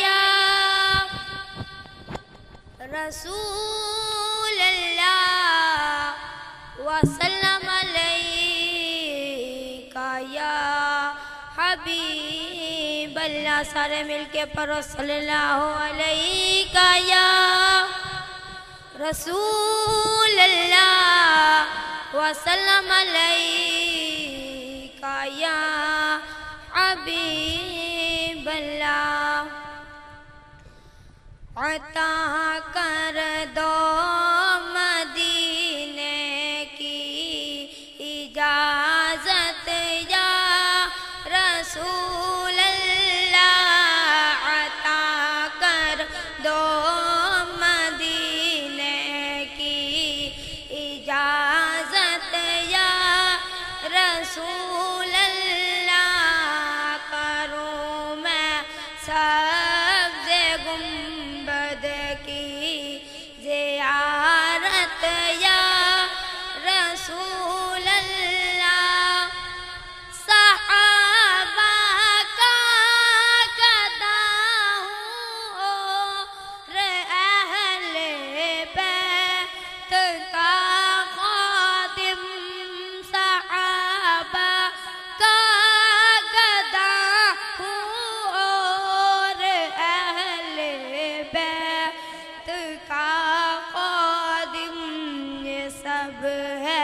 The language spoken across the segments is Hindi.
या रसूल अल्लाह वसल्लम अलैका या हबीब अल्लाह सारे मिलके पढ़ो, सल्लल्लाहु अलैका या रसूल अल्लाह वसल्लम अलैका या अल्लाह अता कर दो मदीने की इजाज़त या रसूल अल्लाह अता कर दो मदीने की इजाज़त या रसूल head.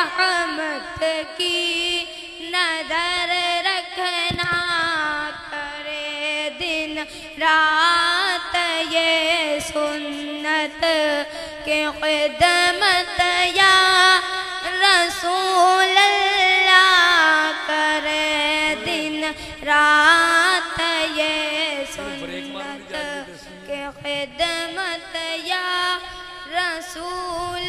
रहमत की नज़र रखना करे दिन रात ये सुन्नत के खिदमत या रसूल अल्लाह करे दिन रात ये सुन्नत के खिदमत या रसूल